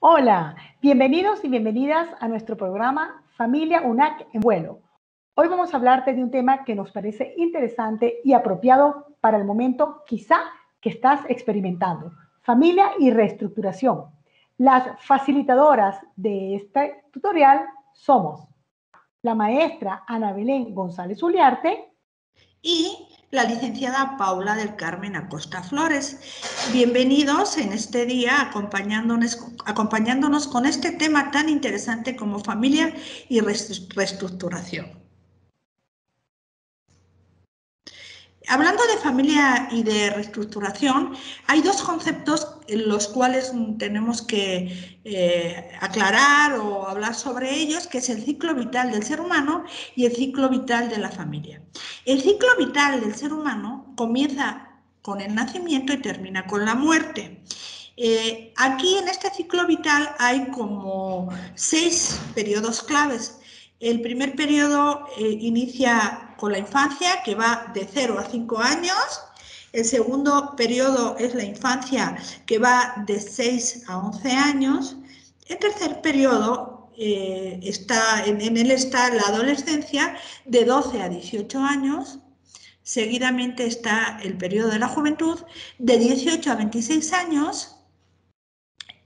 Hola, bienvenidos y bienvenidas a nuestro programa Familia UNAC en vuelo. Hoy vamos a hablarte de un tema que nos parece interesante y apropiado para el momento quizá que estás experimentando. Familia y reestructuración. Las facilitadoras de este tutorial somos la maestra Ana Belén González Uliarte y la licenciada Paula del Carmen Acosta Flores. Bienvenidos en este día acompañándonos, acompañándonos con este tema tan interesante como familia y reestructuración. Hablando de familia y de reestructuración, hay dos conceptos en los cuales tenemos que eh, aclarar o hablar sobre ellos, que es el ciclo vital del ser humano y el ciclo vital de la familia. El ciclo vital del ser humano comienza con el nacimiento y termina con la muerte. Eh, aquí en este ciclo vital hay como seis periodos claves. El primer periodo eh, inicia con la infancia, que va de 0 a 5 años. El segundo periodo es la infancia, que va de 6 a 11 años. El tercer periodo eh, está, en, en él está la adolescencia, de 12 a 18 años. Seguidamente está el periodo de la juventud, de 18 a 26 años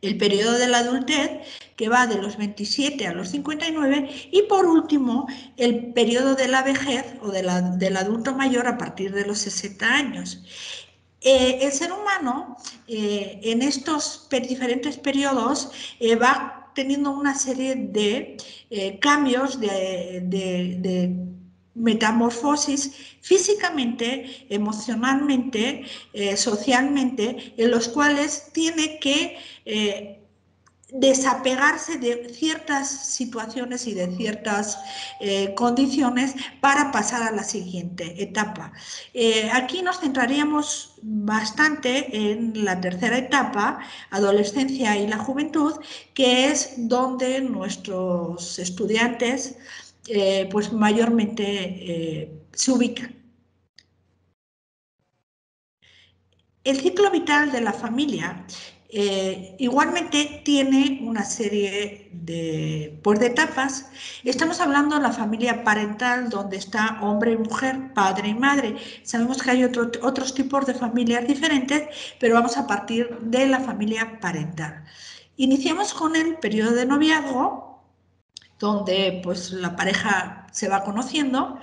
el periodo de la adultez, que va de los 27 a los 59, y por último, el periodo de la vejez o del adulto mayor a partir de los 60 años. Eh, el ser humano eh, en estos diferentes periodos eh, va teniendo una serie de cambios de metamorfosis físicamente, emocionalmente, socialmente, en los cuales tiene que desapegarse de ciertas situaciones y de ciertas eh, condiciones para pasar a la siguiente etapa. aquí nos centraríamos bastante en la tercera etapa, adolescencia y la juventud, que es donde nuestros estudiantes eh, pues mayormente eh, se ubican. El ciclo vital de la familia eh, igualmente tiene una serie de, pues, de etapas. Estamos hablando de la familia parental, donde está hombre y mujer, padre y madre. Sabemos que hay otros tipos de familias diferentes, pero vamos a partir de la familia parental. Iniciamos con el periodo de noviazgo, donde pues la pareja se va conociendo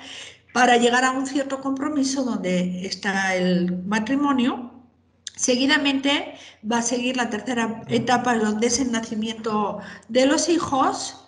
para llegar a un cierto compromiso donde está el matrimonio. Seguidamente va a seguir la tercera etapa donde es el nacimiento de los hijos.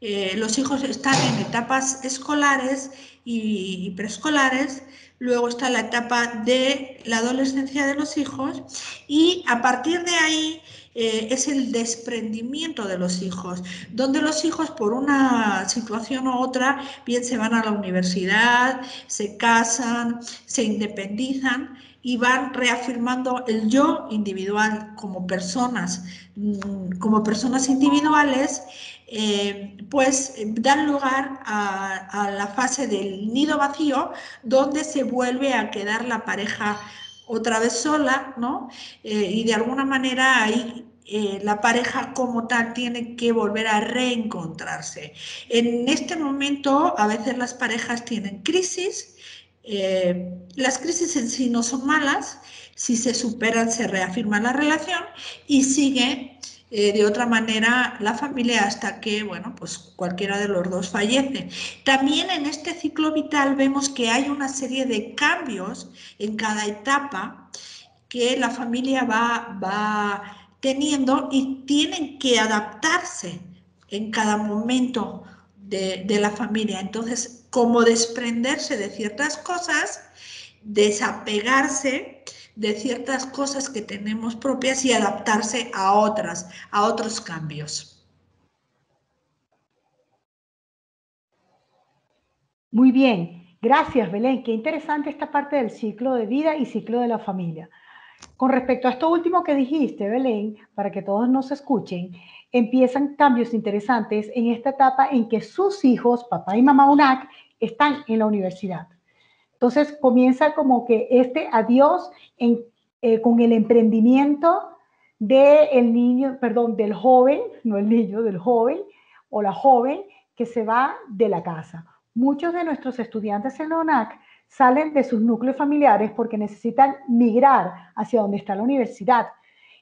Eh, los hijos están en etapas escolares y preescolares, luego está la etapa de la adolescencia de los hijos. Y a partir de ahí eh, es el desprendimiento de los hijos, donde los hijos por una situación u otra, bien se van a la universidad, se casan, se independizan y van reafirmando el yo individual como personas, mm, como personas individuales, eh, pues dan lugar a, la fase del nido vacío, donde se vuelve a quedar la pareja otra vez sola, ¿no? Eh, y de alguna manera ahí eh, la pareja como tal tiene que volver a reencontrarse. En este momento a veces las parejas tienen crisis, eh, las crisis en sí no son malas, si se superan se reafirma la relación y sigue eh, de otra manera la familia hasta que, bueno, pues cualquiera de los dos fallece. También en este ciclo vital vemos que hay una serie de cambios en cada etapa que la familia va, va teniendo y tienen que adaptarse en cada momento de, la familia. Entonces, como desprenderse de ciertas cosas, desapegarse de ciertas cosas que tenemos propias y adaptarse a otras, a otros cambios. Muy bien, gracias Belén. Qué interesante esta parte del ciclo de vida y ciclo de la familia. Con respecto a esto último que dijiste, Belén, para que todos nos escuchen, empiezan cambios interesantes en esta etapa en que sus hijos, papá y mamá UNAC, están en la universidad. Entonces comienza como que este adiós eh, con el emprendimiento del niño, perdón, del joven, no el niño, del joven o la joven que se va de la casa. Muchos de nuestros estudiantes en la UNAC salen de sus núcleos familiares porque necesitan migrar hacia donde está la universidad.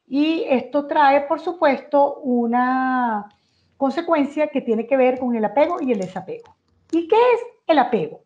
Y esto trae, por supuesto, una consecuencia que tiene que ver con el apego y el desapego. ¿Y qué es el apego?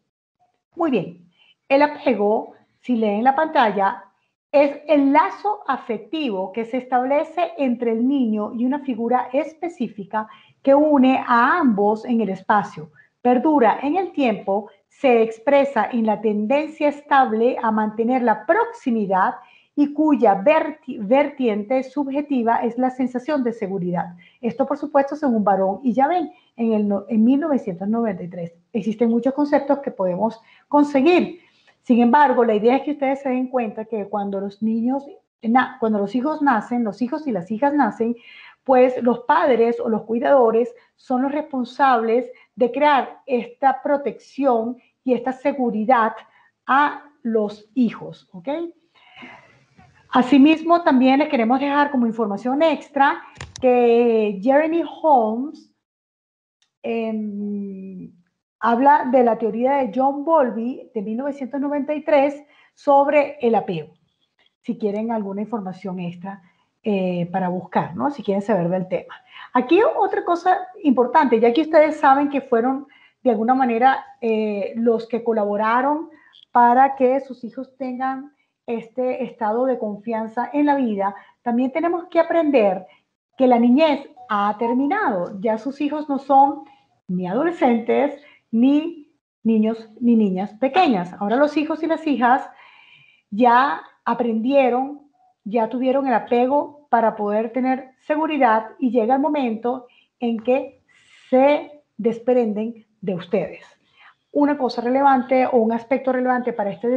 Muy bien, el apego, si leen la pantalla, es el lazo afectivo que se establece entre el niño y una figura específica que une a ambos en el espacio, perdura en el tiempo, se expresa en la tendencia estable a mantener la proximidad y cuya vertiente subjetiva es la sensación de seguridad. Esto, por supuesto, según Barón y ya ven, en, el, en 1993. Existen muchos conceptos que podemos conseguir. Sin embargo, la idea es que ustedes se den cuenta que cuando los niños, cuando los hijos nacen, los hijos y las hijas nacen, pues los padres o los cuidadores son los responsables de crear esta protección y esta seguridad a los hijos, ¿ok? Asimismo, también les queremos dejar como información extra que Jeremy Holmes em, habla de la teoría de John Bowlby de 1993 sobre el apego. Si quieren alguna información extra eh, para buscar, ¿no? Si quieren saber del tema. Aquí otra cosa importante, ya que ustedes saben que fueron de alguna manera eh, los que colaboraron para que sus hijos tengan este estado de confianza en la vida, también tenemos que aprender que la niñez ha terminado. Ya sus hijos no son ni adolescentes, ni niños, ni niñas pequeñas. Ahora los hijos y las hijas ya aprendieron, ya tuvieron el apego para poder tener seguridad y llega el momento en que se desprenden de ustedes una cosa relevante o un aspecto relevante para este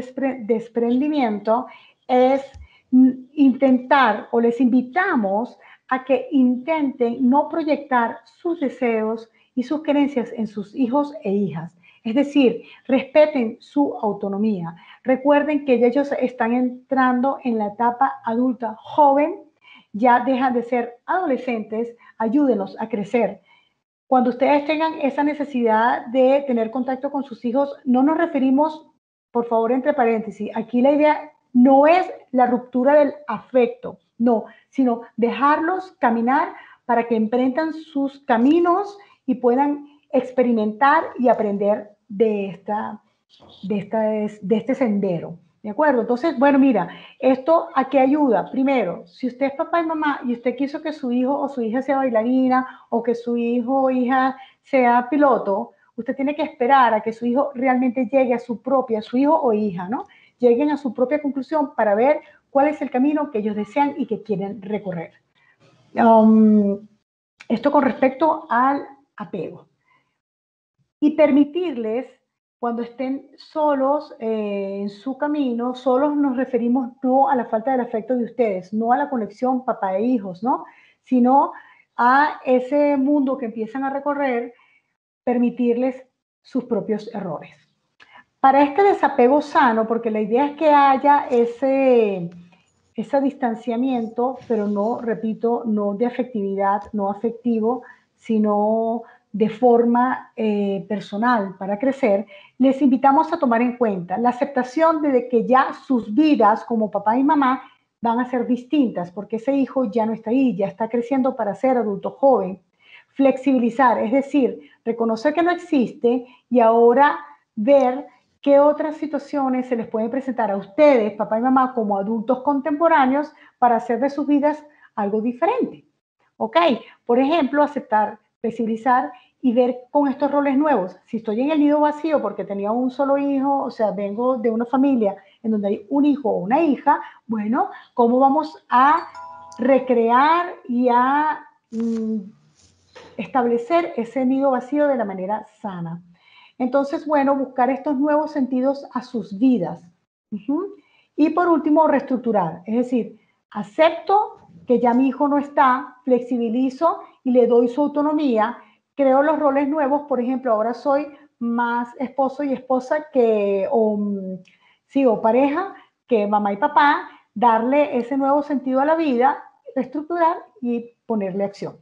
desprendimiento es intentar o les invitamos a que intenten no proyectar sus deseos y sus creencias en sus hijos e hijas. Es decir, respeten su autonomía. Recuerden que ellos están entrando en la etapa adulta joven, ya dejan de ser adolescentes, ayúdenos a crecer cuando ustedes tengan esa necesidad de tener contacto con sus hijos, no nos referimos, por favor, entre paréntesis, aquí la idea no es la ruptura del afecto, no, sino dejarlos caminar para que emprendan sus caminos y puedan experimentar y aprender de, esta, de, esta, de este sendero. ¿De acuerdo? Entonces, bueno, mira, ¿esto a qué ayuda? Primero, si usted es papá y mamá y usted quiso que su hijo o su hija sea bailarina o que su hijo o hija sea piloto, usted tiene que esperar a que su hijo realmente llegue a su propia, su hijo o hija, ¿no? Lleguen a su propia conclusión para ver cuál es el camino que ellos desean y que quieren recorrer. Um, esto con respecto al apego. Y permitirles cuando estén solos eh, en su camino, solos nos referimos no a la falta del afecto de ustedes, no a la conexión papá e hijos, ¿no? Sino a ese mundo que empiezan a recorrer, permitirles sus propios errores. Para este desapego sano, porque la idea es que haya ese, ese distanciamiento, pero no, repito, no de afectividad, no afectivo, sino de forma eh, personal para crecer, les invitamos a tomar en cuenta la aceptación de que ya sus vidas como papá y mamá van a ser distintas porque ese hijo ya no está ahí, ya está creciendo para ser adulto joven. Flexibilizar, es decir, reconocer que no existe y ahora ver qué otras situaciones se les pueden presentar a ustedes, papá y mamá, como adultos contemporáneos para hacer de sus vidas algo diferente. ¿Ok? Por ejemplo, aceptar flexibilizar y ver con estos roles nuevos. Si estoy en el nido vacío porque tenía un solo hijo, o sea, vengo de una familia en donde hay un hijo o una hija, bueno, ¿cómo vamos a recrear y a mm, establecer ese nido vacío de la manera sana? Entonces, bueno, buscar estos nuevos sentidos a sus vidas. Y por último, reestructurar, es decir, acepto que ya mi hijo no está, flexibilizo y le doy su autonomía, creo los roles nuevos, por ejemplo, ahora soy más esposo y esposa que, o, sí, o pareja que mamá y papá, darle ese nuevo sentido a la vida, reestructurar y ponerle acción.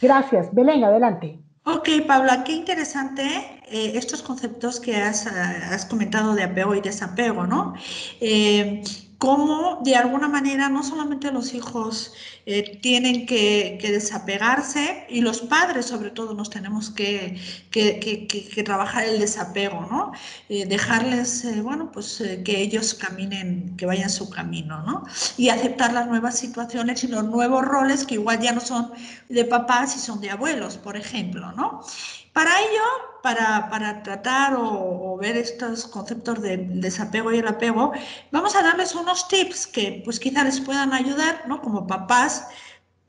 Gracias. Belén, adelante. Ok, Paula, qué interesante eh, estos conceptos que has, has, comentado de apego y desapego, ¿no? Eh, cómo de alguna manera no solamente los hijos eh, tienen que, desapegarse y los padres sobre todo nos tenemos que, trabajar el desapego, ¿no? Eh, dejarles, eh, bueno, pues que ellos caminen, que vayan su camino, ¿no? Y aceptar las nuevas situaciones y los nuevos roles que igual ya no son de papás y son de abuelos, por ejemplo, ¿no? Para ello, para, tratar o, ver estos conceptos del desapego y el apego, vamos a darles unos tips que pues quizá les puedan ayudar, ¿no? Como papás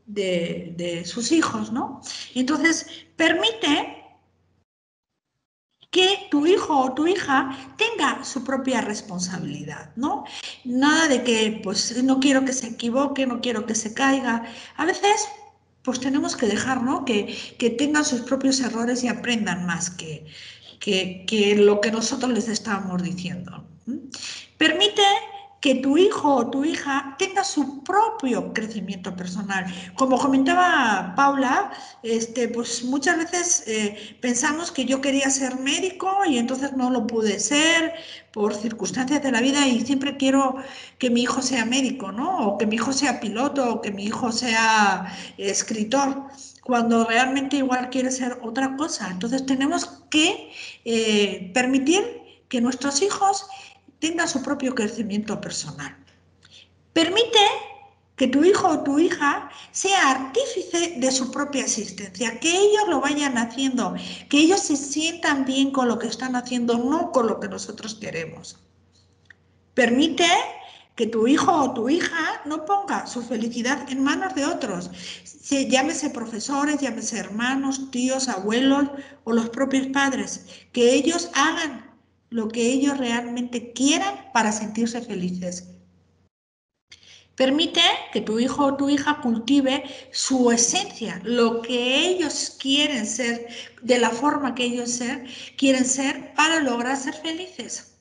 de, sus hijos, ¿no? Entonces, permite que tu hijo o tu hija tenga su propia responsabilidad, ¿no? Nada de que, pues, no quiero que se equivoque, no quiero que se caiga. A veces pues tenemos que dejar ¿no? que, tengan sus propios errores y aprendan más que, que, lo que nosotros les estábamos diciendo. Permite que tu hijo o tu hija tenga su propio crecimiento personal. Como comentaba Paula, este, pues muchas veces eh, pensamos que yo quería ser médico y entonces no lo pude ser por circunstancias de la vida y siempre quiero que mi hijo sea médico, ¿no? O que mi hijo sea piloto, o que mi hijo sea escritor cuando realmente igual quiere ser otra cosa. Entonces tenemos que eh, permitir que nuestros hijos tenga su propio crecimiento personal. Permite que tu hijo o tu hija sea artífice de su propia existencia, que ellos lo vayan haciendo, que ellos se sientan bien con lo que están haciendo, no con lo que nosotros queremos. Permite que tu hijo o tu hija no ponga su felicidad en manos de otros, llámese profesores, llámese hermanos, tíos, abuelos o los propios padres, que ellos hagan lo que ellos realmente quieran para sentirse felices. Permite que tu hijo o tu hija cultive su esencia, lo que ellos quieren ser, de la forma que ellos ser, quieren ser para lograr ser felices.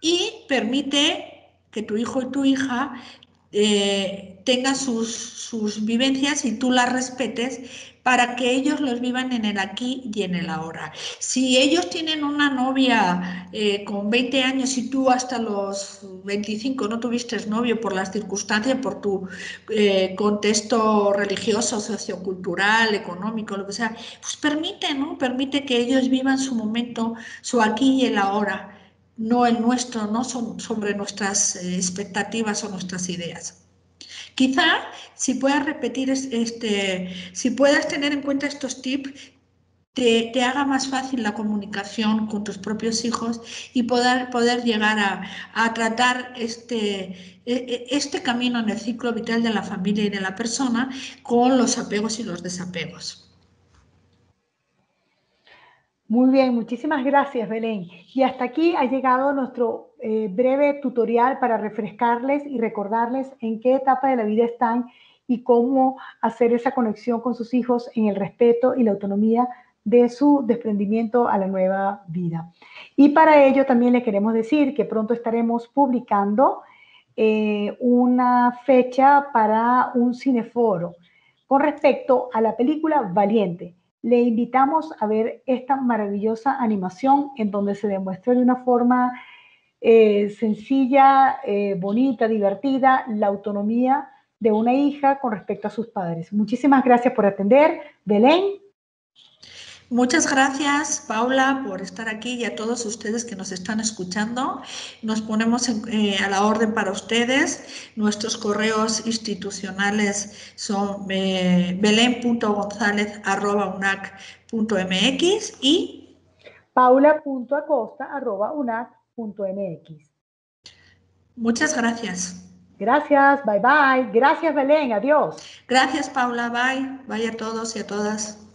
Y permite que tu hijo y tu hija eh, tengan sus, sus vivencias y tú las respetes, para que ellos los vivan en el aquí y en el ahora. Si ellos tienen una novia eh, con 20 años y tú hasta los 25 no tuviste novio por las circunstancias, por tu eh, contexto religioso, sociocultural, económico, lo que sea, pues permite, ¿no? Permite que ellos vivan su momento, su aquí y el ahora, no el nuestro, no son sobre nuestras eh, expectativas o nuestras ideas. Quizá si puedas repetir este, si puedas tener en cuenta estos tips, te, haga más fácil la comunicación con tus propios hijos y poder, poder llegar a, tratar este, e, e, este camino en el ciclo vital de la familia y de la persona con los apegos y los desapegos. Muy bien, muchísimas gracias, Belén. Y hasta aquí ha llegado nuestro eh, breve tutorial para refrescarles y recordarles en qué etapa de la vida están y cómo hacer esa conexión con sus hijos en el respeto y la autonomía de su desprendimiento a la nueva vida. Y para ello también le queremos decir que pronto estaremos publicando eh, una fecha para un cineforo con respecto a la película Valiente le invitamos a ver esta maravillosa animación en donde se demuestra de una forma eh, sencilla, eh, bonita, divertida, la autonomía de una hija con respecto a sus padres. Muchísimas gracias por atender. Belén. Muchas gracias, Paula, por estar aquí y a todos ustedes que nos están escuchando. Nos ponemos eh, a la orden para ustedes. Nuestros correos institucionales son eh, belén.gonzález.unac.mx y paula.acosta.unac.mx. Muchas gracias. Gracias, bye bye. Gracias, Belén, adiós. Gracias, Paula, bye. Bye a todos y a todas.